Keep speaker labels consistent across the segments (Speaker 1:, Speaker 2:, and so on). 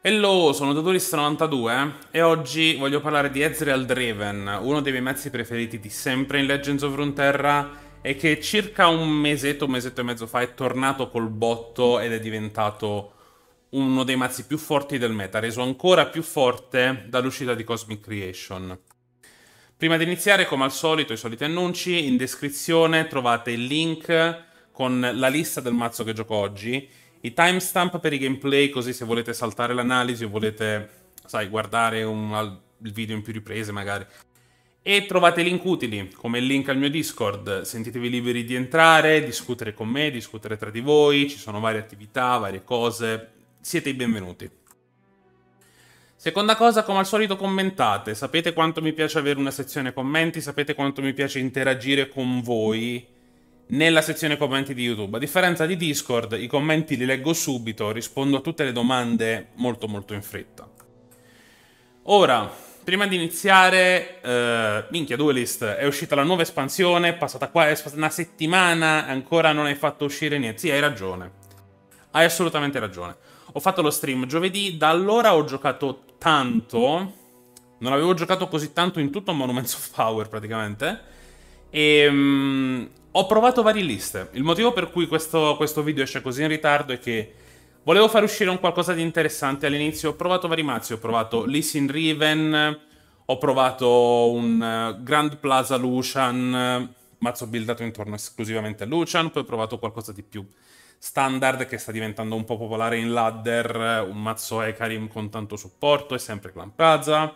Speaker 1: Hello, sono Dodurist92 e oggi voglio parlare di Ezreal Draven, uno dei miei mezzi preferiti di sempre in Legends of Runeterra e che circa un mesetto, un mesetto e mezzo fa è tornato col botto ed è diventato uno dei mazzi più forti del meta, reso ancora più forte dall'uscita di Cosmic Creation. Prima di iniziare, come al solito, i soliti annunci, in descrizione trovate il link con la lista del mazzo che gioco oggi i timestamp per i gameplay, così se volete saltare l'analisi o volete, sai, guardare un, il video in più riprese magari. E trovate link utili, come il link al mio Discord. Sentitevi liberi di entrare, discutere con me, discutere tra di voi, ci sono varie attività, varie cose. Siete i benvenuti. Seconda cosa, come al solito commentate, sapete quanto mi piace avere una sezione commenti, sapete quanto mi piace interagire con voi nella sezione commenti di YouTube. A differenza di Discord, i commenti li leggo subito, rispondo a tutte le domande molto molto in fretta. Ora, prima di iniziare, uh, minchia Duelist, è uscita la nuova espansione, è passata qua, è passata una settimana, ancora non hai fatto uscire niente. Sì, hai ragione. Hai assolutamente ragione. Ho fatto lo stream giovedì, da allora ho giocato tanto, non avevo giocato così tanto in tutto Monuments of Power praticamente, e um, ho provato varie liste. Il motivo per cui questo, questo, video esce così in ritardo è che volevo fare uscire un qualcosa di interessante all'inizio. Ho provato vari mazzi. Ho provato Lisin Riven, ho provato un uh, Grand Plaza Lucian, mazzo buildato intorno esclusivamente a Lucian. Poi ho provato qualcosa di più standard che sta diventando un po' popolare in ladder, un mazzo Ekarim con tanto supporto e sempre Clan Plaza.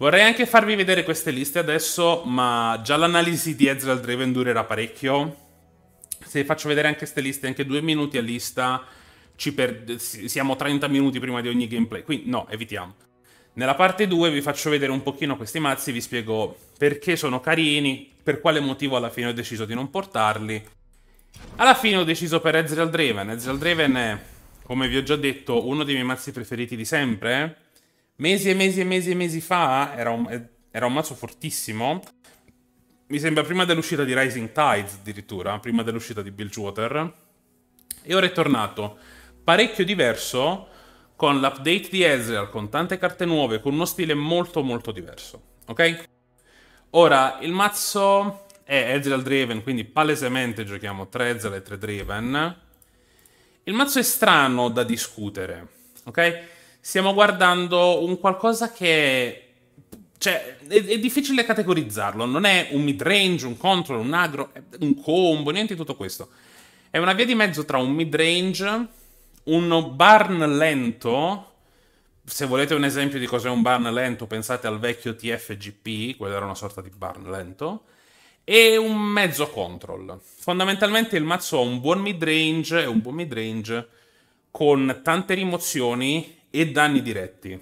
Speaker 1: Vorrei anche farvi vedere queste liste adesso, ma già l'analisi di Ezreal Draven durerà parecchio. Se faccio vedere anche queste liste, anche due minuti a lista, siamo 30 minuti prima di ogni gameplay. Quindi no, evitiamo. Nella parte 2 vi faccio vedere un pochino questi mazzi, vi spiego perché sono carini, per quale motivo alla fine ho deciso di non portarli. Alla fine ho deciso per Ezreal Draven. Ezreal Draven è, come vi ho già detto, uno dei miei mazzi preferiti di sempre. Mesi e mesi e mesi e mesi fa era un, era un mazzo fortissimo. Mi sembra prima dell'uscita di Rising Tides addirittura, prima dell'uscita di Bilgewater. E ora è tornato parecchio diverso con l'update di Ezreal, con tante carte nuove, con uno stile molto molto diverso. Ok? Ora, il mazzo è Ezreal Draven, quindi palesemente giochiamo 3 Ezreal e 3 Draven. Il mazzo è strano da discutere, ok? Stiamo guardando un qualcosa che... Cioè, è, è difficile categorizzarlo. Non è un mid-range, un control, un agro, un combo, niente di tutto questo. È una via di mezzo tra un mid-range, un barn lento. Se volete un esempio di cos'è un barn lento, pensate al vecchio TFGP, quello era una sorta di barn lento. E un mezzo control. Fondamentalmente il mazzo ha un buon mid-range e un buon mid-range con tante rimozioni e danni diretti.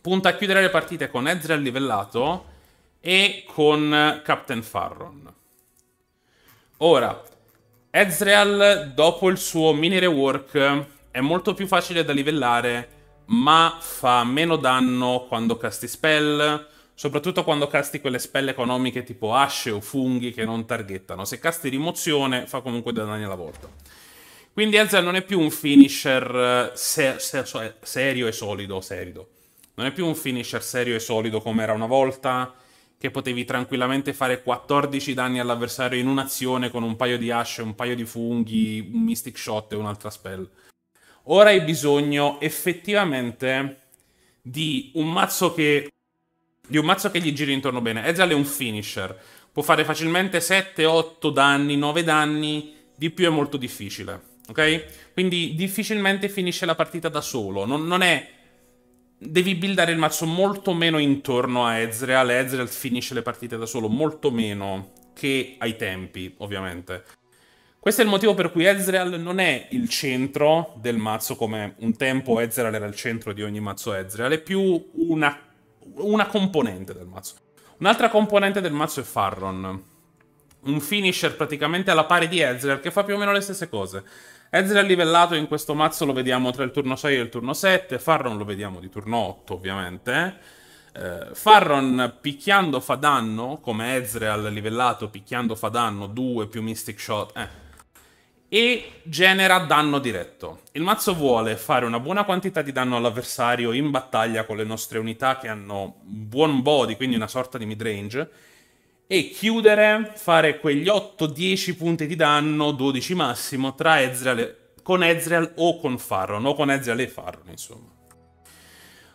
Speaker 1: Punta a chiudere le partite con Ezreal livellato e con Captain Farron. Ora, Ezreal dopo il suo mini rework è molto più facile da livellare, ma fa meno danno quando casti spell, soprattutto quando casti quelle spell economiche tipo asce o funghi che non targettano. Se casti rimozione fa comunque danni alla volta. Quindi Elzel non è più un finisher eh, se se serio e solido, serido. Non è più un finisher serio e solido come era una volta, che potevi tranquillamente fare 14 danni all'avversario in un'azione con un paio di asce, un paio di funghi, un mystic shot e un'altra spell. Ora hai bisogno effettivamente di un mazzo che di un mazzo che gli giri intorno bene. Ezreal è un finisher. Può fare facilmente 7, 8 danni, 9 danni, di più è molto difficile ok? Quindi difficilmente finisce la partita da solo, non, non è... Devi buildare il mazzo molto meno intorno a Ezreal, Ezreal finisce le partite da solo, molto meno che ai tempi, ovviamente. Questo è il motivo per cui Ezreal non è il centro del mazzo come un tempo Ezreal era il centro di ogni mazzo Ezreal, è più una, una componente del mazzo. Un'altra componente del mazzo è Farron, un finisher praticamente alla pari di Ezreal che fa più o meno le stesse cose. Ezreal livellato in questo mazzo lo vediamo tra il turno 6 e il turno 7, Farron lo vediamo di turno 8 ovviamente. Eh, Farron picchiando fa danno, come Ezreal livellato picchiando fa danno, 2 più Mystic Shot. Eh. e genera danno diretto. Il mazzo vuole fare una buona quantità di danno all'avversario in battaglia con le nostre unità che hanno buon body, quindi una sorta di midrange, e chiudere, fare quegli 8-10 punti di danno, 12 massimo, tra Ezreal, con Ezreal o con Farron, o con Ezreal e Farron, insomma.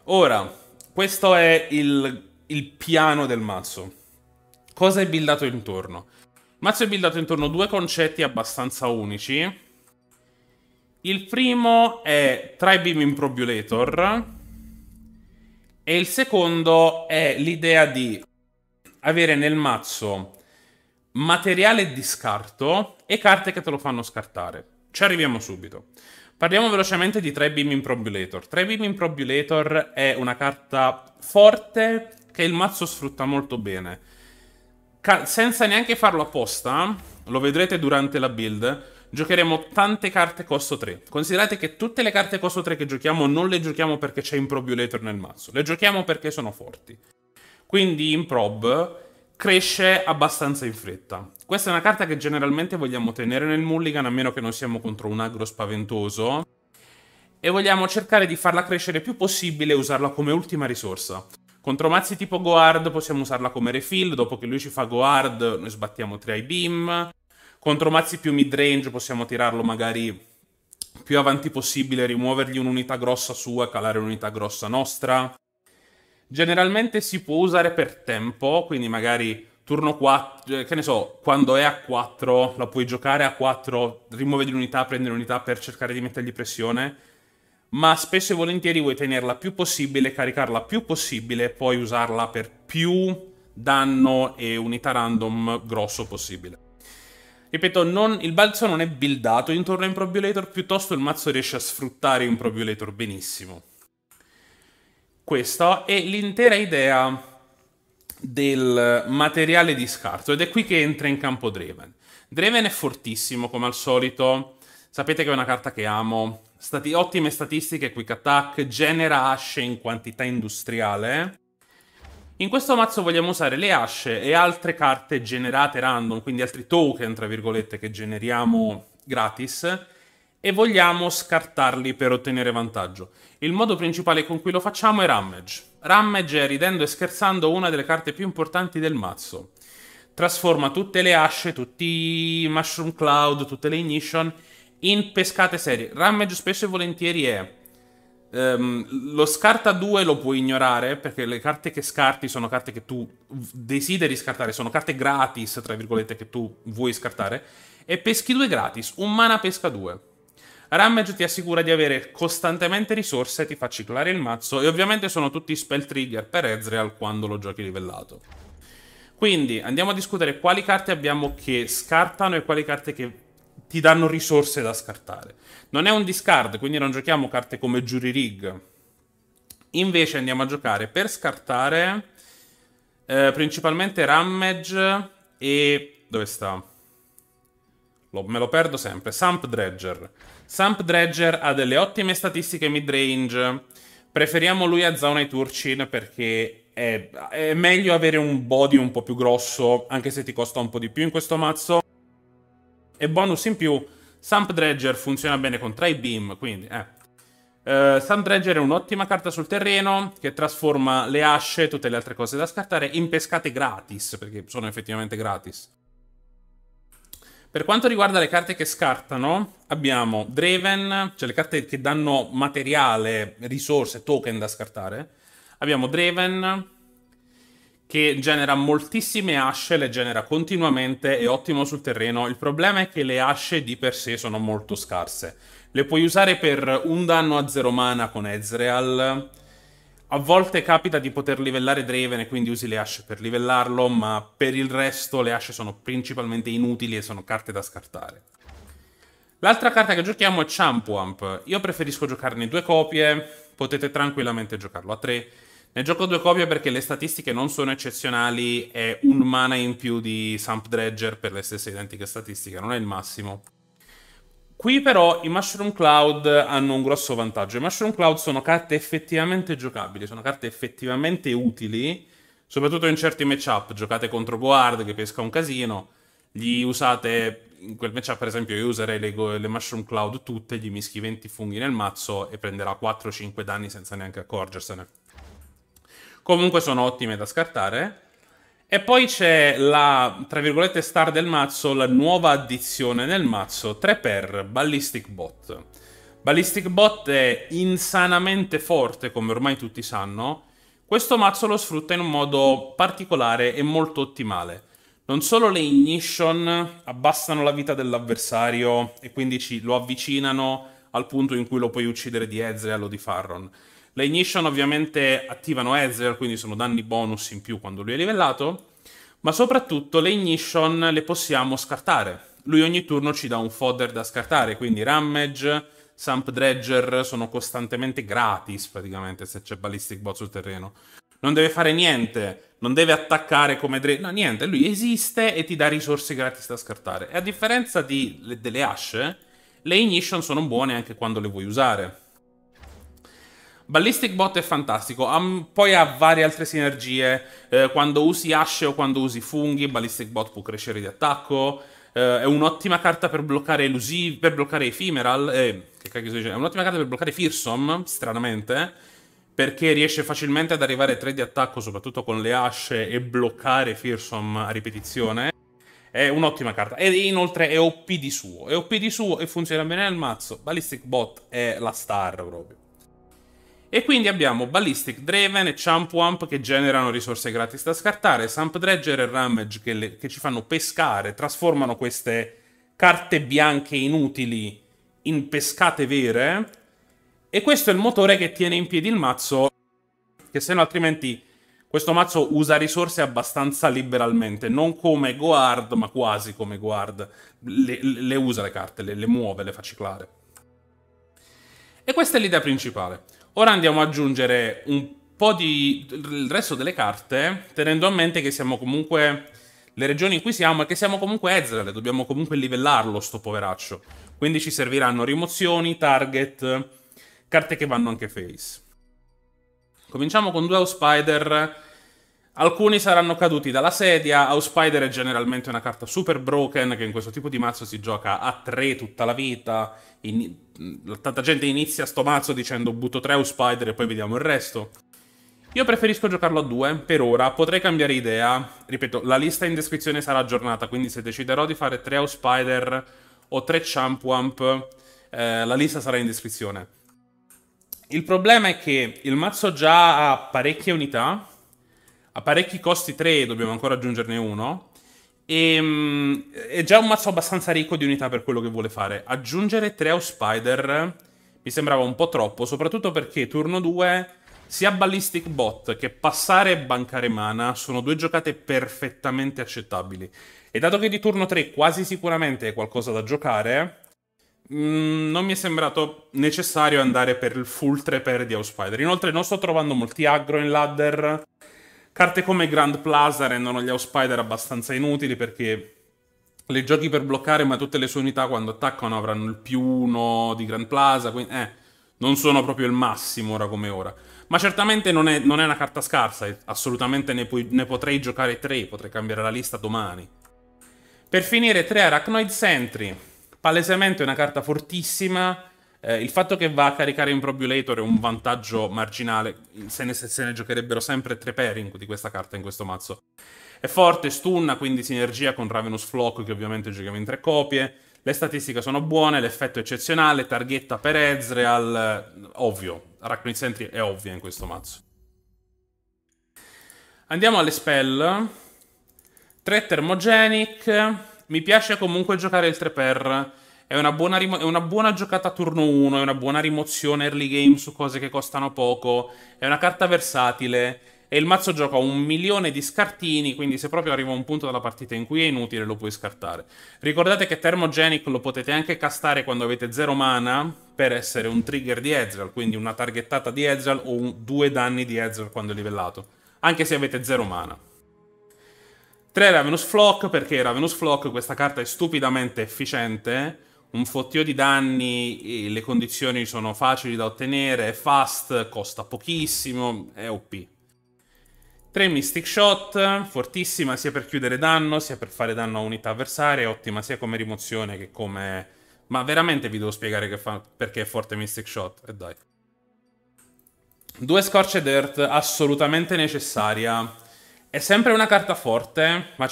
Speaker 1: Ora, questo è il, il piano del mazzo. Cosa è buildato intorno? mazzo è buildato intorno a due concetti abbastanza unici. Il primo è Tribeam Improbulator e il secondo è l'idea di avere nel mazzo materiale di scarto e carte che te lo fanno scartare. Ci arriviamo subito. Parliamo velocemente di Tribeam Improbulator. Tribeam Improbulator è una carta forte che il mazzo sfrutta molto bene ca- senza neanche farlo apposta, lo vedrete durante la build, giocheremo tante carte costo 3. Considerate che tutte le carte costo 3 che giochiamo non le giochiamo perché c'è Improbulator nel mazzo, le giochiamo perché sono forti. Quindi Improb cresce abbastanza in fretta. Questa è una carta che generalmente vogliamo tenere nel mulligan a meno che non siamo contro un aggro spaventoso e vogliamo cercare di farla crescere più possibile e usarla come ultima risorsa. Contro mazzi tipo Goard possiamo usarla come refill, dopo che lui ci fa Goard noi sbattiamo 3 beam. Contro mazzi più midrange possiamo tirarlo magari più avanti possibile, rimuovergli un'unità grossa sua e calare un'unità grossa nostra. Generalmente si può usare per tempo, quindi magari turno 4, che ne so, quando è a 4 la puoi giocare a 4, rimuovi l'unità, prendi l'unità per cercare di mettergli pressione ma spesso e volentieri vuoi tenerla più possibile, caricarla più possibile e poi usarla per più danno e unità random grosso possibile. Ripeto, non, il balzo non è buildato intorno a Improbulator, piuttosto il mazzo riesce a sfruttare Improbulator benissimo. Questa è l'intera idea del materiale di scarto ed è qui che entra in campo Draven. Draven è fortissimo come al solito, sapete che è una carta che amo, Stati- ottime statistiche Quick Attack, genera asce in quantità industriale. In questo mazzo vogliamo usare le asce e altre carte generate random, quindi altri token, tra virgolette, che generiamo gratis, e vogliamo scartarli per ottenere vantaggio. Il modo principale con cui lo facciamo è Ramage. Ramage è, ridendo e scherzando, una delle carte più importanti del mazzo. Trasforma tutte le asce, tutti i Mushroom Cloud, tutte le Ignition in pescate serie. Ramage spesso e volentieri è... Um, lo scarta 2 lo puoi ignorare perché le carte che scarti sono carte che tu desideri scartare, sono carte gratis, tra virgolette, che tu vuoi scartare. E peschi 2 gratis, un mana pesca 2. Ramage ti assicura di avere costantemente risorse, ti fa ciclare il mazzo e ovviamente sono tutti spell trigger per Ezreal quando lo giochi livellato. Quindi andiamo a discutere quali carte abbiamo che scartano e quali carte che ti danno risorse da scartare. Non è un discard, quindi non giochiamo carte come Jury Rig. Invece andiamo a giocare per scartare eh, principalmente Ramage e... dove sta? Lo, me lo perdo sempre. Sump Dredger. Sump Dredger ha delle ottime statistiche mid-range. Preferiamo lui a Zauna e Turcin perché è, è meglio avere un body un po' più grosso, anche se ti costa un po' di più in questo mazzo. E bonus in più, Sump Dredger funziona bene con Tri-Beam, quindi eh. Uh, Sump Dredger è un'ottima carta sul terreno che trasforma le asce e tutte le altre cose da scartare in pescate gratis, perché sono effettivamente gratis. Per quanto riguarda le carte che scartano, abbiamo Draven, cioè le carte che danno materiale, risorse, token da scartare. Abbiamo Draven, che genera moltissime asce, le genera continuamente, è ottimo sul terreno. Il problema è che le asce di per sé sono molto scarse. Le puoi usare per un danno a zero mana con Ezreal. A volte capita di poter livellare Draven e quindi usi le asce per livellarlo, ma per il resto le asce sono principalmente inutili e sono carte da scartare. L'altra carta che giochiamo è Champwamp. Io preferisco giocarne due copie, potete tranquillamente giocarlo a tre. Ne gioco due copie perché le statistiche non sono eccezionali e un mana in più di Sump Dredger per le stesse identiche statistiche non è il massimo. Qui però i Mushroom Cloud hanno un grosso vantaggio. I Mushroom Cloud sono carte effettivamente giocabili, sono carte effettivamente utili, soprattutto in certi matchup. Giocate contro Guard che pesca un casino, gli usate in quel matchup, per esempio, io userei le, le, Mushroom Cloud tutte, gli mischi 20 funghi nel mazzo e prenderà 4-5 danni senza neanche accorgersene. Comunque sono ottime da scartare. E poi c'è la, tra virgolette, star del mazzo, la nuova addizione nel mazzo, 3x Ballistic Bot. Ballistic Bot è insanamente forte, come ormai tutti sanno. Questo mazzo lo sfrutta in un modo particolare e molto ottimale. Non solo le ignition abbassano la vita dell'avversario e quindi ci, lo avvicinano al punto in cui lo puoi uccidere di Ezreal o di Farron. Le ignition ovviamente attivano Ezreal, quindi sono danni bonus in più quando lui è livellato, ma soprattutto le ignition le possiamo scartare. Lui ogni turno ci dà un fodder da scartare, quindi Ramage, Sump Dredger sono costantemente gratis praticamente se c'è Ballistic Bot sul terreno. Non deve fare niente, non deve attaccare come Dredger, no niente, lui esiste e ti dà risorse gratis da scartare. E a differenza di, delle asce, le ignition sono buone anche quando le vuoi usare. Ballistic Bot è fantastico, um, poi ha varie altre sinergie. Eh, quando usi asce o quando usi funghi, Ballistic Bot può crescere di attacco. Eh, è un'ottima carta per bloccare elusivi, per bloccare ephemeral. Eh, che cacchio si dice? È un'ottima carta per bloccare Fearsome, stranamente. Perché riesce facilmente ad arrivare a 3 di attacco, soprattutto con le asce, e bloccare Fearsome a ripetizione. È un'ottima carta. E inoltre è OP di suo. È OP di suo e funziona bene nel mazzo. Ballistic Bot è la star proprio. E quindi abbiamo Ballistic, Draven e Champwamp che generano risorse gratis da scartare, Sump Dredger e Ramage che, le, che ci fanno pescare, trasformano queste carte bianche inutili in pescate vere. E questo è il motore che tiene in piedi il mazzo, che se no altrimenti questo mazzo usa risorse abbastanza liberalmente, non come Goard, ma quasi come Goard. Le, le usa le carte, le, le muove, le fa ciclare. E questa è l'idea principale. Ora andiamo ad aggiungere un po' di il resto delle carte, tenendo a mente che siamo comunque le regioni in cui siamo e che siamo comunque Ezreal, dobbiamo comunque livellarlo sto poveraccio. Quindi ci serviranno rimozioni, target, carte che vanno anche face. Cominciamo con due Spider. Alcuni saranno caduti dalla sedia. Spider è generalmente una carta super broken che in questo tipo di mazzo si gioca a 3 tutta la vita in, tanta gente inizia sto mazzo dicendo butto 3 Spider e poi vediamo il resto. Io preferisco giocarlo a 2 per ora, potrei cambiare idea. Ripeto, la lista in descrizione sarà aggiornata, quindi se deciderò di fare 3 Spider o 3 Champwamp, eh, la lista sarà in descrizione. Il problema è che il mazzo già ha parecchie unità, ha parecchi costi 3, dobbiamo ancora aggiungerne uno. E, um, è già un mazzo abbastanza ricco di unità per quello che vuole fare. Aggiungere 3 House Spider mi sembrava un po' troppo, soprattutto perché turno 2 sia Ballistic Bot che passare e bancare mana sono due giocate perfettamente accettabili. E dato che di turno 3 quasi sicuramente è qualcosa da giocare, mh, mm, non mi è sembrato necessario andare per il full 3 per di House Spider. Inoltre non sto trovando molti aggro in ladder Carte come Grand Plaza rendono gli Spider abbastanza inutili perché le giochi per bloccare, ma tutte le sue unità quando attaccano avranno il più uno di Grand Plaza, quindi eh, non sono proprio il massimo ora come ora. Ma certamente non è, non è una carta scarsa, assolutamente ne, pu ne potrei giocare tre, potrei cambiare la lista domani. Per finire, tre Arachnoid Sentry, palesemente una carta fortissima, eh, il fatto che va a caricare Improbulator è un vantaggio marginale, se ne, se ne giocherebbero sempre tre pairing di questa carta in questo mazzo. È forte, stunna, quindi sinergia con Ravenous Flock, che ovviamente giochiamo in tre copie. Le statistiche sono buone, l'effetto è eccezionale, targhetta per Ezreal, ovvio. Arachnid Sentry è ovvia in questo mazzo. Andiamo alle spell. 3 Thermogenic. Mi piace comunque giocare il 3 per è una, buona rimo- è una buona giocata a turno 1, è una buona rimozione early game su cose che costano poco, è una carta versatile. E il mazzo gioca un milione di scartini, quindi se proprio arriva un punto della partita in cui è inutile lo puoi scartare. Ricordate che Thermogenic lo potete anche castare quando avete 0 mana per essere un trigger di Ezreal, quindi una targettata di Ezreal o un, due danni di Ezreal quando è livellato, anche se avete 0 mana. 3 Ravenous Flock, perché Ravenous Flock questa carta è stupidamente efficiente, un fottio di danni, le condizioni sono facili da ottenere, è fast, costa pochissimo, è OP. 3 Mystic Shot, fortissima sia per chiudere danno, sia per fare danno a unità avversarie, ottima sia come rimozione che come... Ma veramente vi devo spiegare fa... perché è forte Mystic Shot, e eh dai. Due Scorched Earth, assolutamente necessaria. È sempre una carta forte, ma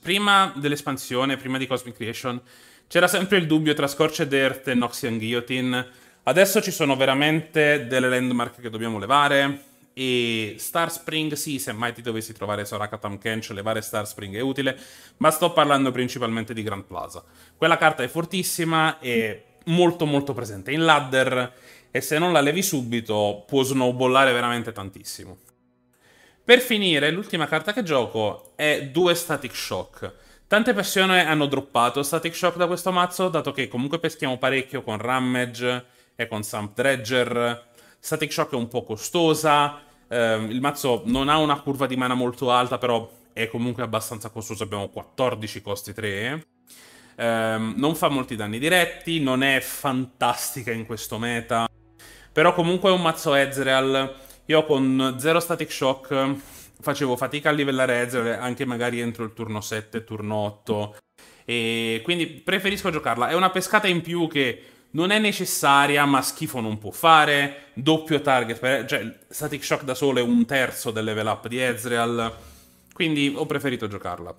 Speaker 1: prima dell'espansione, prima di Cosmic Creation, c'era sempre il dubbio tra Scorched Earth e Noxian Guillotine. Adesso ci sono veramente delle landmark che dobbiamo levare. E Star Spring, sì, se mai ti dovessi trovare Soraka Tamkench, levare Star Spring è utile, ma sto parlando principalmente di Grand Plaza. Quella carta è fortissima e molto molto presente in ladder e se non la levi subito può snowballare veramente tantissimo. Per finire, l'ultima carta che gioco è due Static Shock. Tante persone hanno droppato Static Shock da questo mazzo, dato che comunque peschiamo parecchio con Ramage e con Sump Dredger. Static Shock è un po' costosa, eh, il mazzo non ha una curva di mana molto alta, però è comunque abbastanza costoso, abbiamo 14 costi 3. Eh, non fa molti danni diretti, non è fantastica in questo meta, però comunque è un mazzo Ezreal io con zero Static Shock facevo fatica a livellare Ezreal anche magari entro il turno 7, turno 8. E quindi preferisco giocarla. È una pescata in più che non è necessaria, ma schifo non può fare. Doppio target, cioè Static Shock da solo è un terzo del level up di Ezreal. Quindi ho preferito giocarla.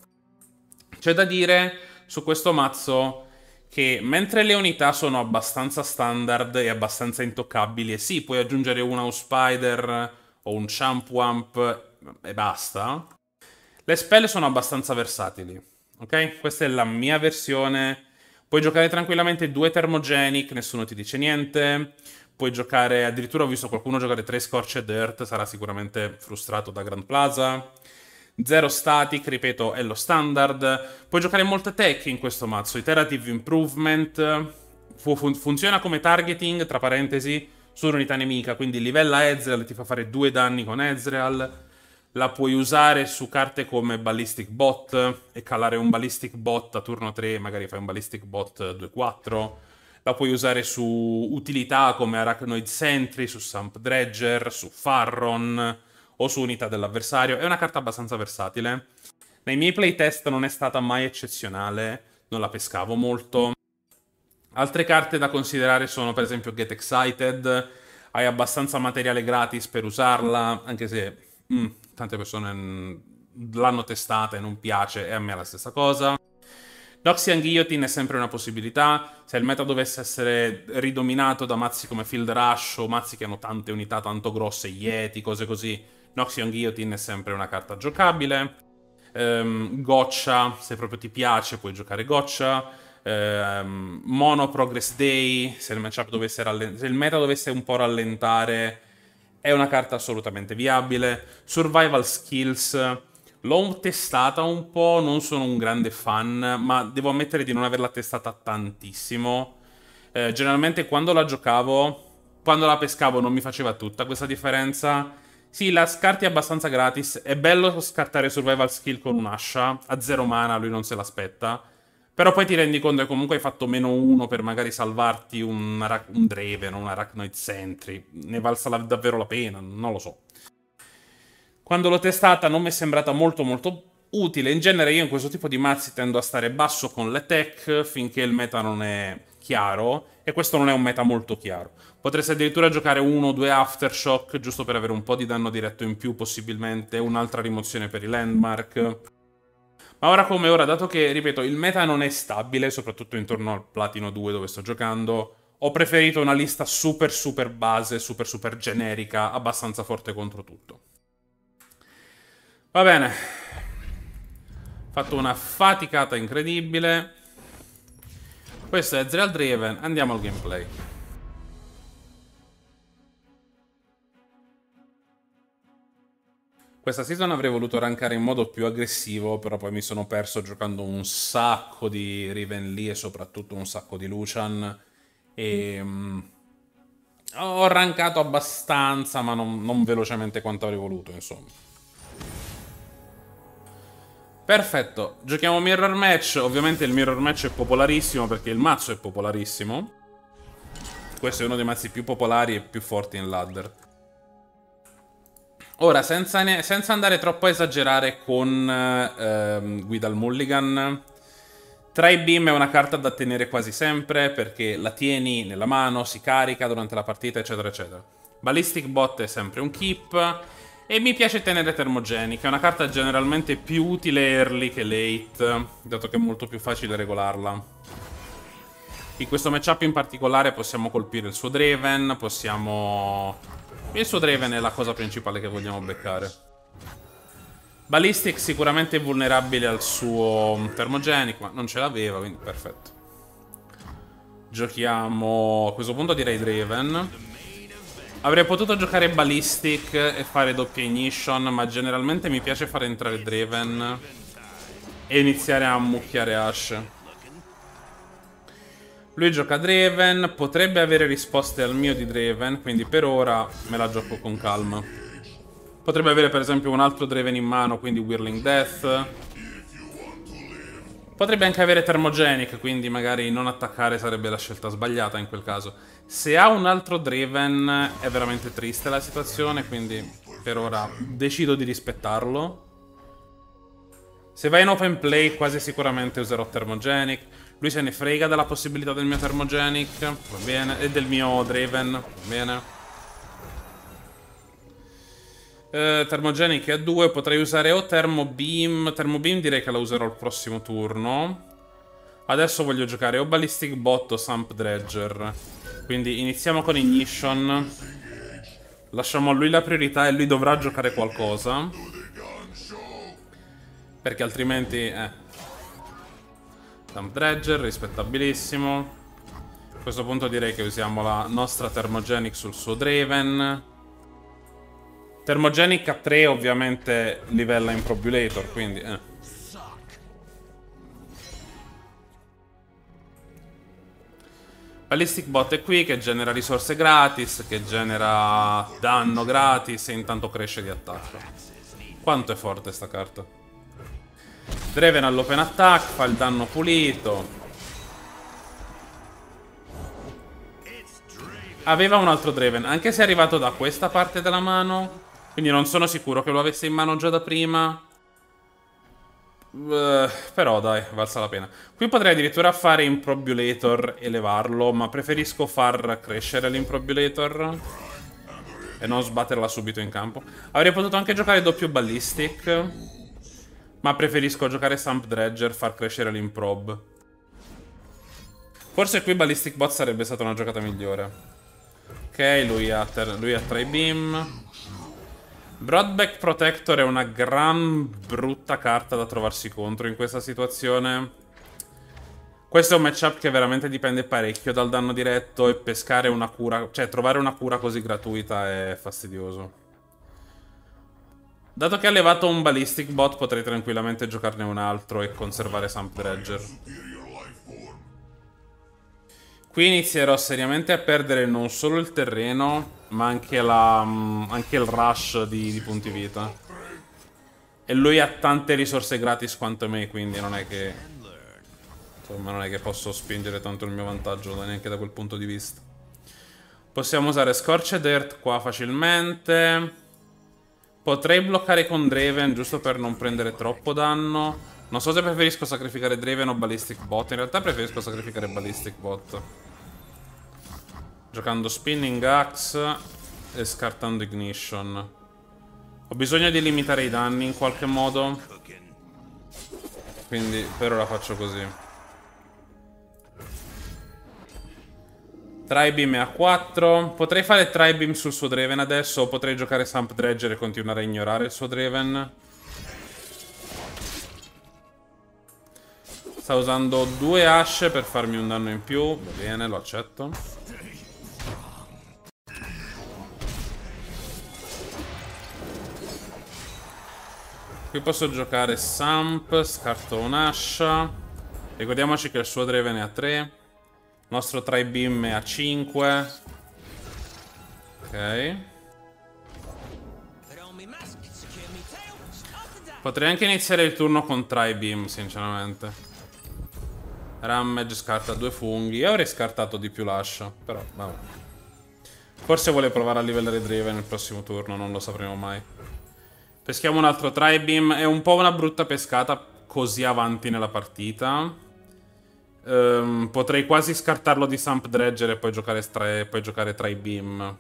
Speaker 1: C'è da dire su questo mazzo che mentre le unità sono abbastanza standard e abbastanza intoccabili, e sì, puoi aggiungere un House Spider o un Champwamp e basta, le spell sono abbastanza versatili, ok? Questa è la mia versione. Puoi giocare tranquillamente due Thermogenic, nessuno ti dice niente. Puoi giocare, addirittura ho visto qualcuno giocare tre Scorched Earth, sarà sicuramente frustrato da Grand Plaza. Zero static, ripeto, è lo standard. Puoi giocare molte tech in questo mazzo. Iterative Improvement. Fu- funziona come targeting, tra parentesi, su un'unità nemica. Quindi livella Ezreal, ti fa fare due danni con Ezreal. La puoi usare su carte come Ballistic Bot e calare un Ballistic Bot a turno 3, magari fai un Ballistic Bot 2-4. La puoi usare su utilità come Arachnoid Sentry, su Sump Dredger, su Farron o su unità dell'avversario. È una carta abbastanza versatile. Nei miei playtest non è stata mai eccezionale, non la pescavo molto. Altre carte da considerare sono per esempio Get Excited, hai abbastanza materiale gratis per usarla, anche se mm, tante persone l'hanno testata e non piace, e a me è la stessa cosa. Noxian Guillotine è sempre una possibilità, se il meta dovesse essere ridominato da mazzi come Field Rush o mazzi che hanno tante unità tanto grosse, Yeti, cose così, Noxion Guillotine è sempre una carta giocabile. Um, goccia, se proprio ti piace, puoi giocare Goccia. Um, Mono Progress Day, se il dovesse se il meta dovesse un po' rallentare, è una carta assolutamente viabile. Survival Skills, l'ho testata un po', non sono un grande fan, ma devo ammettere di non averla testata tantissimo. Eh, generalmente quando la giocavo, quando la pescavo non mi faceva tutta questa differenza sì, la scarti abbastanza gratis. È bello scartare survival skill con un'ascia. A zero mana lui non se l'aspetta. Però poi ti rendi conto che comunque hai fatto meno uno per magari salvarti un, un Draven o un Arachnoid Sentry. Ne valsa la- davvero la pena? Non lo so. Quando l'ho testata non mi è sembrata molto molto utile. In genere io in questo tipo di mazzi tendo a stare basso con le tech finché il meta non è chiaro. E questo non è un meta molto chiaro. Potresti addirittura giocare uno o due Aftershock, giusto per avere un po' di danno diretto in più, possibilmente, un'altra rimozione per i landmark. Ma ora come ora, dato che, ripeto, il meta non è stabile, soprattutto intorno al Platino 2 dove sto giocando, ho preferito una lista super super base, super super generica, abbastanza forte contro tutto. Va bene. Fatto una faticata incredibile. Questo è Ezreal Draven, andiamo al gameplay. Questa season avrei voluto rankare in modo più aggressivo, però poi mi sono perso giocando un sacco di Riven Lee e soprattutto un sacco di Lucian. E um, ho rankato abbastanza, ma non, non velocemente quanto avrei voluto, insomma. Perfetto, giochiamo Mirror Match. Ovviamente il Mirror Match è popolarissimo perché il mazzo è popolarissimo. Questo è uno dei mazzi più popolari e più forti in ladder. Ora, senza, senza, andare troppo a esagerare con ehm, Guida al Mulligan, Tri-Beam è una carta da tenere quasi sempre perché la tieni nella mano, si carica durante la partita, eccetera, eccetera. Ballistic Bot è sempre un keep e mi piace tenere Thermogenic, è una carta generalmente più utile early che late, dato che è molto più facile regolarla. In questo matchup in particolare possiamo colpire il suo Draven, possiamo il suo Draven è la cosa principale che vogliamo beccare. Ballistic sicuramente vulnerabile al suo Thermogenic, ma non ce l'aveva, quindi perfetto. Giochiamo... A questo punto direi Draven. Avrei potuto giocare Ballistic e fare doppia Ignition, ma generalmente mi piace fare entrare Draven e iniziare a mucchiare Ash. Lui gioca Draven, potrebbe avere risposte al mio di Draven, quindi per ora me la gioco con calma. Potrebbe avere per esempio un altro Draven in mano, quindi Whirling Death. Potrebbe anche avere Thermogenic, quindi magari non attaccare sarebbe la scelta sbagliata in quel caso. Se ha un altro Draven è veramente triste la situazione, quindi per ora decido di rispettarlo. Se va in open play quasi sicuramente userò Thermogenic. Lui se ne frega della possibilità del mio Thermogenic, va bene, e del mio Draven, va bene. Eh, Thermogenic a 2, potrei usare o Thermo Beam, Thermo Beam direi che la userò il prossimo turno. Adesso voglio giocare o Ballistic Bot o Sump Dredger. Quindi iniziamo con Ignition. Lasciamo a lui la priorità e lui dovrà giocare qualcosa. Perché altrimenti... Eh, Dump Dredger, rispettabilissimo. A questo punto direi che usiamo la nostra Thermogenic sul suo Draven. Thermogenic a 3 ovviamente livella Improbulator, quindi... Eh. Ballistic Bot è qui che genera risorse gratis, che genera danno gratis e intanto cresce di attacco. Quanto è forte sta carta? Draven all'open attack, fa il danno pulito. Aveva un altro Draven, anche se è arrivato da questa parte della mano. Quindi non sono sicuro che lo avesse in mano già da prima. Uh, però dai, valsa la pena. Qui potrei addirittura fare Improbulator e levarlo, ma preferisco far crescere l'Improbulator e non sbatterla subito in campo. Avrei potuto anche giocare doppio Ballistic. Ma preferisco giocare Sump Dredger, far crescere l'improb. Forse qui Ballistic Bot sarebbe stata una giocata migliore. Ok, lui ha, lui ha Tri-Beam. Broadback Protector è una gran brutta carta da trovarsi contro in questa situazione. Questo è un matchup che veramente dipende parecchio dal danno diretto e pescare una cura... Cioè, trovare una cura così gratuita è fastidioso. Dato che ha levato un ballistic bot potrei tranquillamente giocarne un altro e conservare Sump Dredger. Qui inizierò seriamente a perdere non solo il terreno, ma anche, la, um, anche il rush di, di, punti vita. E lui ha tante risorse gratis quanto me, quindi non è che... Insomma, non è che posso spingere tanto il mio vantaggio neanche da quel punto di vista. Possiamo usare Scorched Earth qua facilmente. Potrei bloccare con Draven giusto per non prendere troppo danno. Non so se preferisco sacrificare Draven o Ballistic Bot. In realtà preferisco sacrificare Ballistic Bot. Giocando Spinning Axe e scartando Ignition. Ho bisogno di limitare i danni in qualche modo. Quindi per ora faccio così. Tribeam è a 4. Potrei fare Tribeam sul suo Draven adesso o potrei giocare Sump Dredger e continuare a ignorare il suo Draven. Sta usando due Ash per farmi un danno in più. Va bene, lo accetto. Qui posso giocare Sump, scarto un Ash. Ricordiamoci che il suo Draven è a 3. Il nostro tri-beam è a 5. Ok. Potrei anche iniziare il turno con tri-beam, sinceramente. Ramage scarta due funghi. Io avrei scartato di più l'ascia, però vabbè. Forse vuole provare a livellare Draven nel prossimo turno, non lo sapremo mai. Peschiamo un altro Tribeam. È un po' una brutta pescata così avanti nella partita. Um, potrei quasi scartarlo di Sump Dredger e poi giocare, stra- poi giocare Tribeam.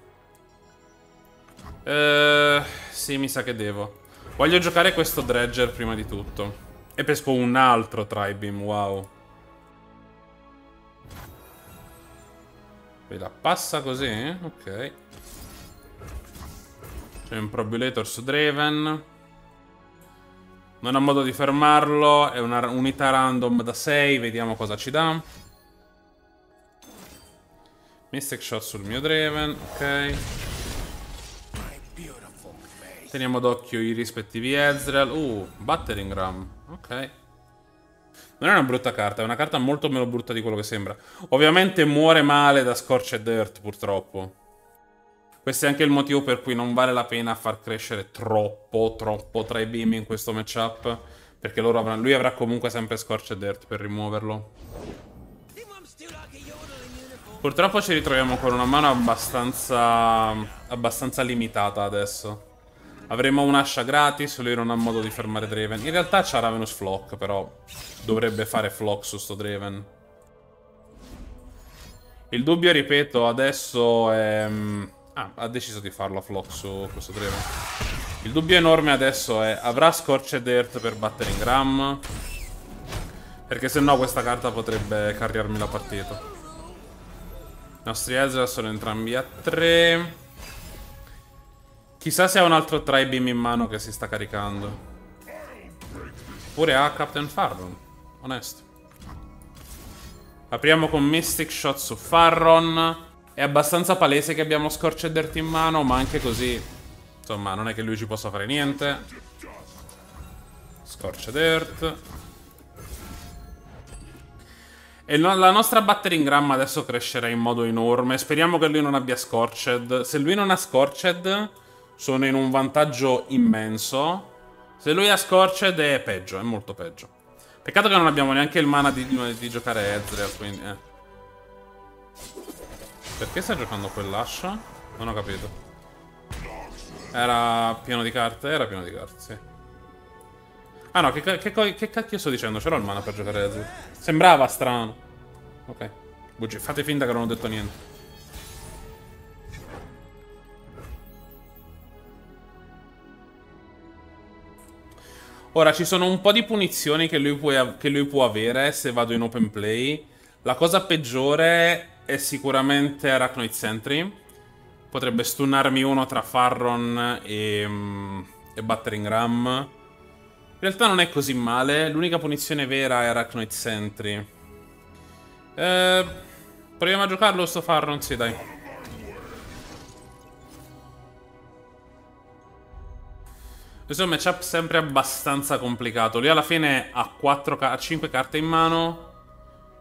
Speaker 1: Uh, sì, mi sa che devo. Voglio giocare questo Dredger prima di tutto. E pesco un altro Tribeam, wow. Vedi, passa così? Ok. C'è un Probulator su Draven. Non ho modo di fermarlo. È una unità random da 6. Vediamo cosa ci dà. Mystic Shot sul mio Draven. Ok. Teniamo d'occhio i rispettivi Ezreal. Uh, Battering Ram. Ok. Non è una brutta carta, è una carta molto meno brutta di quello che sembra. Ovviamente muore male da Scorched Earth, purtroppo. Questo è anche il motivo per cui non vale la pena far crescere troppo, troppo tra i beam in questo matchup. Perché avranno, lui avrà comunque sempre Scorched Earth per rimuoverlo. Purtroppo ci ritroviamo con una mano abbastanza, abbastanza limitata adesso. Avremo un'ascia gratis, lui non ha modo di fermare Draven. In realtà c'ha Ravenous Flock, però dovrebbe fare Flock su sto Draven. Il dubbio, ripeto, adesso è... Ah, ha deciso di farlo a su questo Draven. Il dubbio enorme adesso è, avrà Scorched Earth per battere in Gram? Perché se no questa carta potrebbe carriarmi la partita. I nostri Ezra sono entrambi a 3. Chissà se ha un altro Tri-Beam in mano che si sta caricando. Oppure ha Captain Farron. Onesto. Apriamo con Mystic Shot su Farron. È abbastanza palese che abbiamo Scorched Dirt in mano, ma anche così... Insomma, non è che lui ci possa fare niente. Scorched Dirt. E la nostra battering gram adesso crescerà in modo enorme. Speriamo che lui non abbia Scorched. Se lui non ha Scorched, sono in un vantaggio immenso. Se lui ha Scorched è peggio, è molto peggio. Peccato che non abbiamo neanche il mana di, di giocare Ezreal, quindi... Eh. Perché sta giocando quell'ascia? Non ho capito. Era pieno di carte? Era pieno di carte, sì. Ah no, che, che, che cacchio sto dicendo? Ce l'ho il mana per giocare Ezio. Sembrava strano. Ok. Bugie, fate finta che non ho detto niente. Ora, ci sono un po' di punizioni che lui, che lui può avere se vado in open play. La cosa peggiore è sicuramente Arachnoid Sentry. Potrebbe stunnarmi uno tra Farron e, mm, e Battering Ram. In realtà non è così male. L'unica punizione vera è Arachnoid Sentry. Eh, proviamo a giocarlo sto Farron? Sì, dai. Questo matchup sempre abbastanza complicato. Lui alla fine ha, 4 ha 5 carte in mano.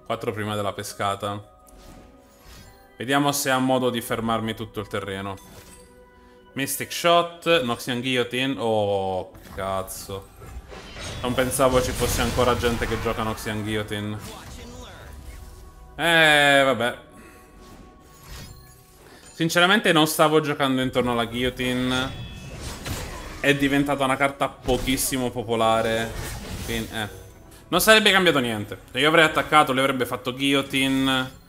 Speaker 1: 4 prima della pescata. Vediamo se ha modo di fermarmi tutto il terreno. Mystic Shot, Noxian Guillotine. Oh, cazzo. Non pensavo ci fosse ancora gente che gioca Noxian Guillotine. Eh, vabbè. Sinceramente non stavo giocando intorno alla Guillotine. È diventata una carta pochissimo popolare. Quindi, eh. Non sarebbe cambiato niente. Io avrei attaccato, lui avrebbe fatto Guillotine.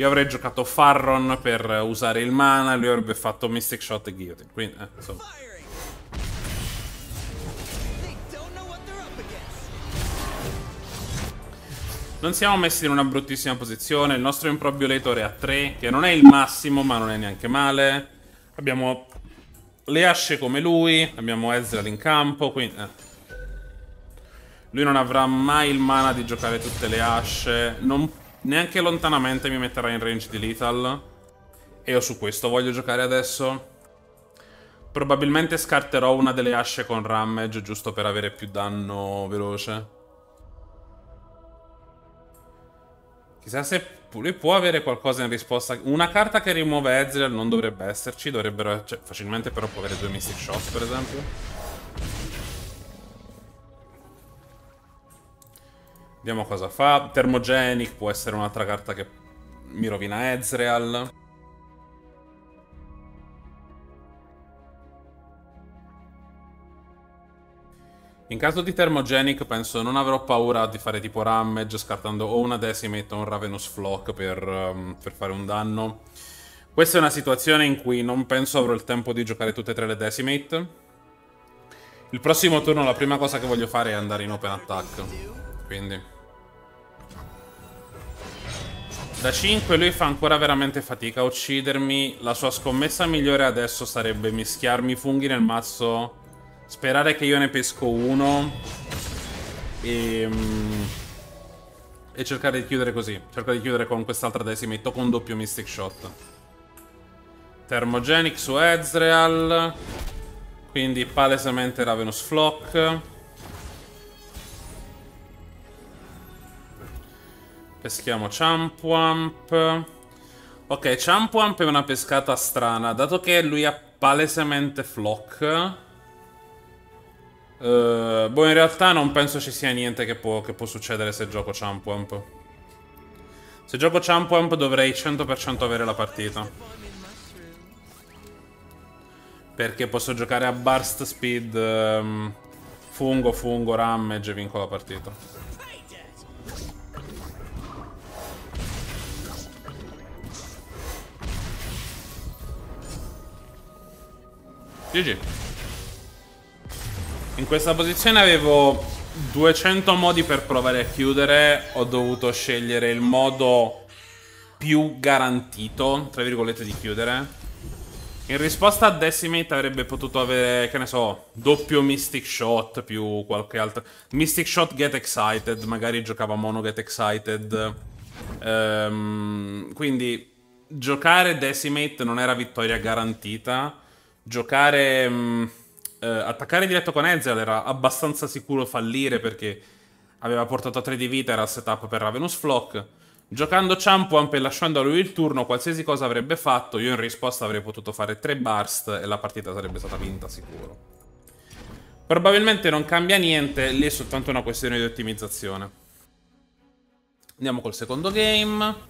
Speaker 1: Io avrei giocato Farron per usare il mana, lui avrebbe fatto Mystic Shot e Guillotine. Quindi, eh, insomma. Non siamo messi in una bruttissima posizione. Il nostro Improbulator è a 3, che non è il massimo, ma non è neanche male. Abbiamo le asce come lui. Abbiamo Ezreal in campo, quindi... Eh. Lui non avrà mai il mana di giocare tutte le asce. Non Neanche lontanamente mi metterà in range di lethal. E io su questo voglio giocare adesso. Probabilmente scarterò una delle asce con Ramage giusto per avere più danno veloce. Chissà se lui può avere qualcosa in risposta. Una carta che rimuove Ezreal non dovrebbe esserci. Dovrebbero... Cioè, facilmente però può avere due Mystic Shots, per esempio. Vediamo cosa fa. Thermogenic può essere un'altra carta che mi rovina Ezreal. In caso di Thermogenic penso non avrò paura di fare tipo Ramage scartando o una Decimate o un Ravenous Flock per, um, per fare un danno. Questa è una situazione in cui non penso avrò il tempo di giocare tutte e tre le Decimate. Il prossimo turno la prima cosa che voglio fare è andare in open attack. Quindi... Da 5 lui fa ancora veramente fatica a uccidermi. La sua scommessa migliore adesso sarebbe mischiarmi i funghi nel mazzo Sperare che io ne pesco uno. E, um, e cercare di chiudere così. Cercare di chiudere con quest'altra decimetto con doppio Mystic Shot. Thermogenic su Ezreal. Quindi palesemente Ravenous Flock. Peschiamo Champwamp. Ok, Champwamp è una pescata strana. Dato che lui ha palesemente Flock... Uh, boh, in realtà non penso ci sia niente che può, che può succedere se gioco Champwamp. Se gioco Champwamp dovrei 100% avere la partita. Perché posso giocare a burst speed, um, fungo, fungo, ramage e vinco la partita. GG. In questa posizione avevo 200 modi per provare a chiudere. Ho dovuto scegliere il modo più garantito, tra virgolette, di chiudere. In risposta a Decimate avrebbe potuto avere, che ne so, doppio Mystic Shot più qualche altro... Mystic Shot Get Excited, magari giocava Mono Get Excited. Um, quindi giocare Decimate non era vittoria garantita. Giocare... Um, eh, attaccare diretto con Ezreal era abbastanza sicuro fallire perché aveva portato a 3 di vita, era il setup per Ravenous Flock. Giocando Champwamp e lasciando a lui il turno, qualsiasi cosa avrebbe fatto, io in risposta avrei potuto fare 3 burst e la partita sarebbe stata vinta sicuro. Probabilmente non cambia niente, lì è soltanto una questione di ottimizzazione. Andiamo col secondo game.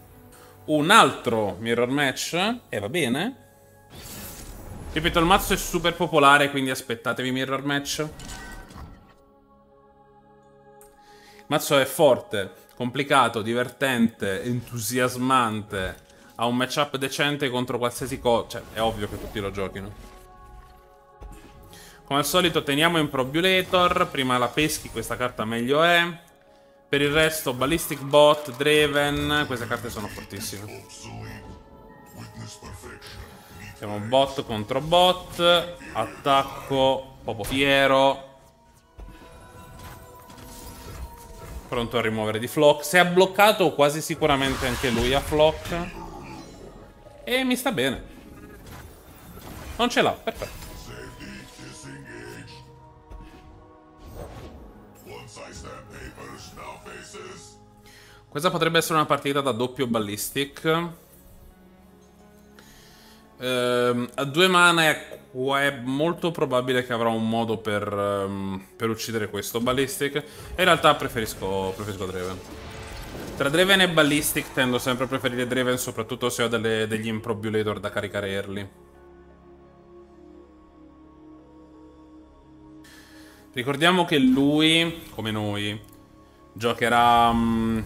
Speaker 1: Un altro mirror match, e va bene. Ripeto, il mazzo è super popolare, quindi aspettatevi mirror match. Il mazzo è forte, complicato, divertente, entusiasmante. Ha un matchup decente contro qualsiasi cosa. Cioè, è ovvio che tutti lo giochino. Come al solito teniamo Improbulator. Prima la peschi, questa carta meglio è. Per il resto, Ballistic Bot, Draven. Queste carte sono fortissime. Siamo bot contro bot. Attacco Popo Fiero. Pronto a rimuovere di Flock. Se ha bloccato quasi sicuramente anche lui a Flock. E mi sta bene. Non ce l'ha, perfetto. Questa potrebbe essere una partita da doppio ballistic. Ehm, a due mana è, è, molto probabile che avrà un modo per, um, per uccidere questo Ballistic. E in realtà preferisco, preferisco Draven. Tra Draven e Ballistic tendo sempre a preferire Draven, soprattutto se ho delle, degli Improbulator da caricare early. Ricordiamo che lui, come noi, giocherà um,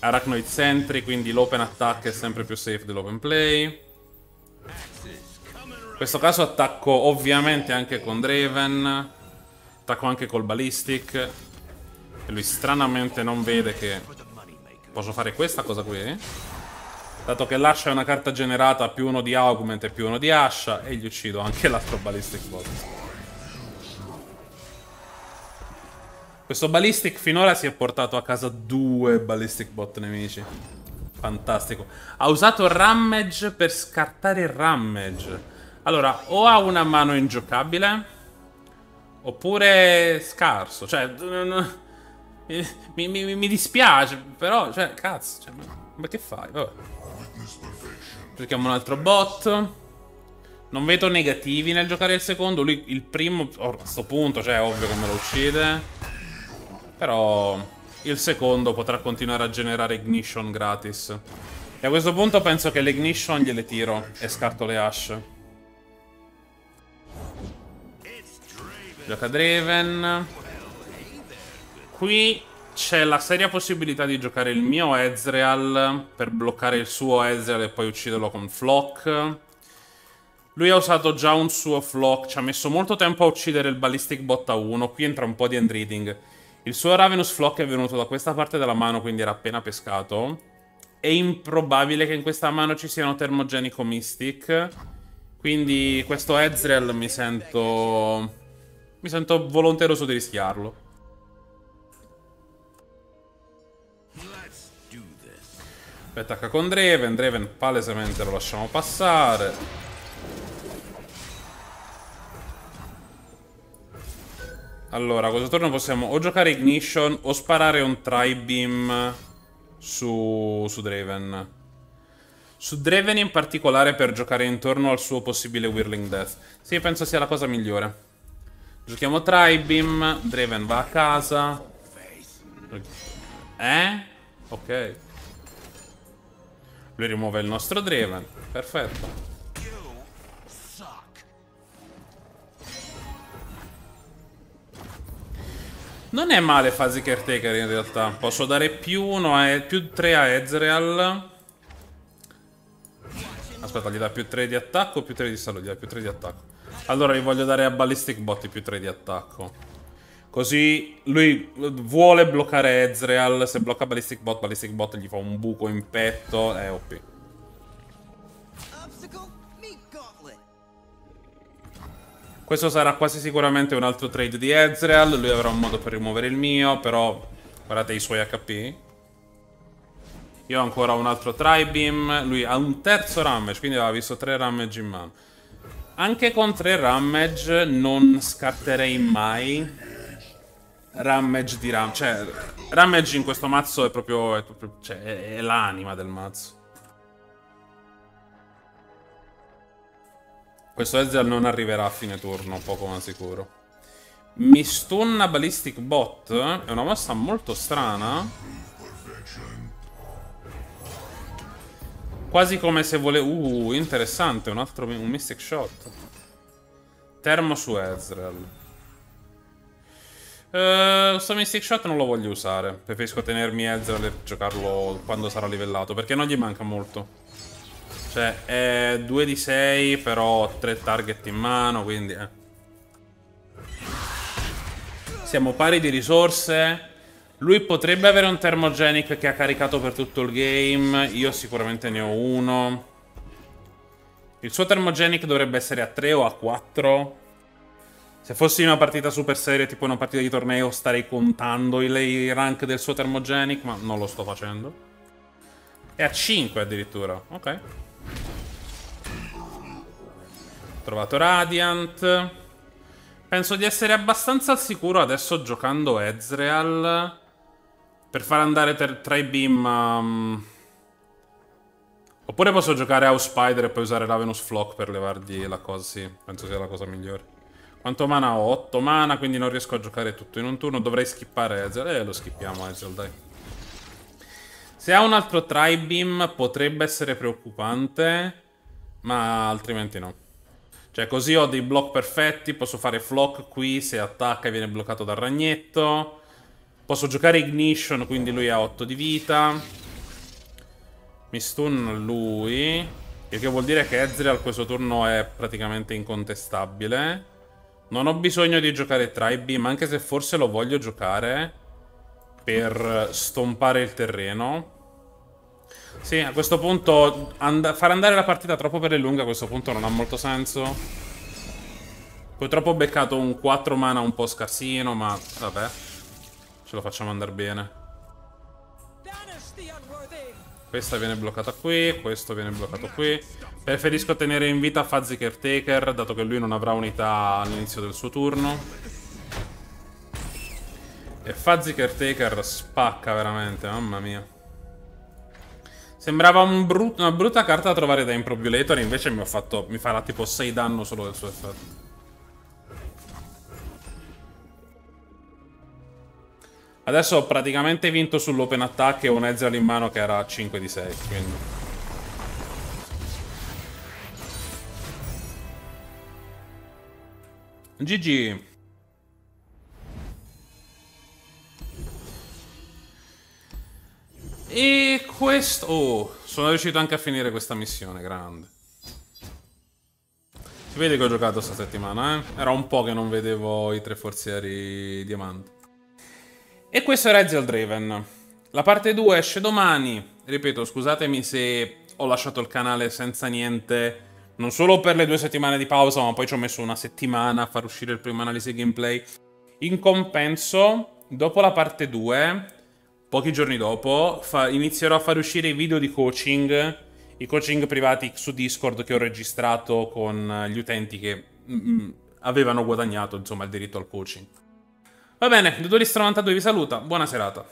Speaker 1: Arachnoid Sentry, quindi l'open attack è sempre più safe dell'open play. In questo caso attacco ovviamente anche con Draven. Attacco anche col Ballistic. E lui stranamente non vede che posso fare questa cosa qui. Dato che l'Asha è una carta generata più uno di Augment e più uno di Asha. E gli uccido anche l'altro Ballistic Bot. Questo Ballistic finora si è portato a casa due Ballistic Bot nemici. Fantastico. Ha usato Ramage per scartare Ramage. Allora, o ha una mano ingiocabile, oppure scarso. Cioè, mi, mi, mi dispiace, però, cioè, cazzo, cioè, ma che fai? Vabbè. Cerchiamo un altro bot. Non vedo negativi nel giocare il secondo. Lui, il primo, a questo punto, cioè, è ovvio che me lo uccide. Però il secondo potrà continuare a generare ignition gratis. E a questo punto penso che le ignition gliele tiro e scarto le hash. Gioca Draven. qui c'è la seria possibilità di giocare il mio Ezreal per bloccare il suo Ezreal e poi ucciderlo con Flock. Lui ha usato già un suo Flock, ci ha messo molto tempo a uccidere il Ballistic Bot a 1, qui entra un po' di end reading. Il suo Ravenous Flock è venuto da questa parte della mano, quindi era appena pescato. È improbabile che in questa mano ci siano Thermogenico Mystic. Quindi questo Ezreal mi sento... Mi sento volonteroso di rischiarlo. Poi attacca con Draven, Draven palesemente lo lasciamo passare. Allora, questo turno possiamo o giocare Ignition o sparare un Tri-Beam su, su Draven. Su Draven in particolare per giocare intorno al suo possibile Whirling Death. Sì, penso sia la cosa migliore. Giochiamo Tri-Beam, Draven va a casa. Eh? Ok. Lui rimuove il nostro Draven. Perfetto. Non è male fasi caretaker in realtà. Posso dare più 1 a più 3 a Ezreal. Aspetta, gli dà più 3 di attacco o più 3 di salute? Gli dà più 3 di attacco. Allora gli voglio dare a Ballistic Bot più 3 di attacco. Così lui vuole bloccare Ezreal. Se blocca Ballistic Bot, Ballistic Bot gli fa un buco in petto. È OP. Questo sarà quasi sicuramente un altro trade di Ezreal. Lui avrà un modo per rimuovere il mio, però guardate i suoi HP. Io ho ancora un altro Tribeam. Lui ha un terzo Ramage, quindi aveva visto tre Ramage in mano. Anche con tre Ramage non scarterei mai Ramage di Ram. Cioè, Ramage in questo mazzo è proprio... È, proprio, cioè, è, è l'anima del mazzo. Questo Ezreal non arriverà a fine turno, poco ma sicuro. Mi stunna Ballistic Bot. È una mossa molto strana. Quasi come se vuole... Uh, interessante, un altro un Mystic Shot. Termo su Ezreal. Uh, Mystic Shot non lo voglio usare. Preferisco tenermi Ezreal e giocarlo quando sarà livellato, perché non gli manca molto. Cioè, è 2 di 6, però ho 3 target in mano, quindi... Eh. Siamo pari di risorse. Lui potrebbe avere un Thermogenic che ha caricato per tutto il game. Io sicuramente ne ho uno. Il suo Thermogenic dovrebbe essere a 3 o a 4. Se fossi in una partita super seria, tipo una partita di torneo, starei contando i rank del suo Thermogenic, ma non lo sto facendo. È a 5 addirittura. Ok. Trovato Radiant. Penso di essere abbastanza al sicuro adesso giocando Ezreal. Per far andare Tri-Beam... Um... Oppure posso giocare House Spider e poi usare Ravenous Flock per levargli la cosa, sì. Penso sia la cosa migliore. Quanto mana ho? 8 mana, quindi non riesco a giocare tutto in un turno. Dovrei skippare Ezreal. Eh, lo skippiamo Ezreal, dai. Se ha un altro Tri-Beam potrebbe essere preoccupante, ma altrimenti no. Cioè così ho dei block perfetti, posso fare Flock qui se attacca e viene bloccato dal ragnetto. Posso giocare Ignition, quindi lui ha 8 di vita. Mi stun lui, il che vuol dire che Ezreal questo turno è praticamente incontestabile. Non ho bisogno di giocare Tri-Beam, anche se forse lo voglio giocare per stompare il terreno. Sì, a questo punto and far andare la partita troppo per le lunghe a questo punto non ha molto senso. Purtroppo ho beccato un 4 mana un po' scarsino, ma vabbè. Ce lo facciamo andare bene. Questa viene bloccata qui, questo viene bloccato qui. Preferisco tenere in vita Fuzzy Caretaker, dato che lui non avrà unità all'inizio del suo turno. E Fuzzy Caretaker spacca veramente, mamma mia. Sembrava un brut una brutta carta da trovare da Improbulator, invece mi, fatto, mi farà tipo 6 danno solo del suo effetto. Adesso ho praticamente vinto sull'open attack e un Ezreal in mano che era a 5 di 6, quindi... GG. Quest... Oh, sono riuscito anche a finire questa missione, grande. Si vede che ho giocato sta settimana, eh? Era un po' che non vedevo i tre forzieri diamanti. E questo è Ezreal Draven. La parte 2 esce domani. Ripeto, scusatemi se ho lasciato il canale senza niente, non solo per le due settimane di pausa, ma poi ci ho messo una settimana a far uscire il primo analisi gameplay. In compenso, dopo la parte 2, pochi giorni dopo, inizierò a fare uscire i video di coaching, i coaching privati su Discord che ho registrato con gli utenti che mm, mm avevano guadagnato insomma il diritto al coaching. Va bene, Dodorist92 vi saluta, buona serata.